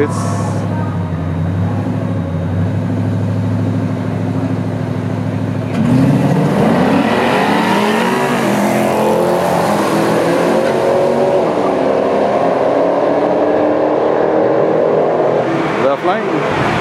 it's they're flying.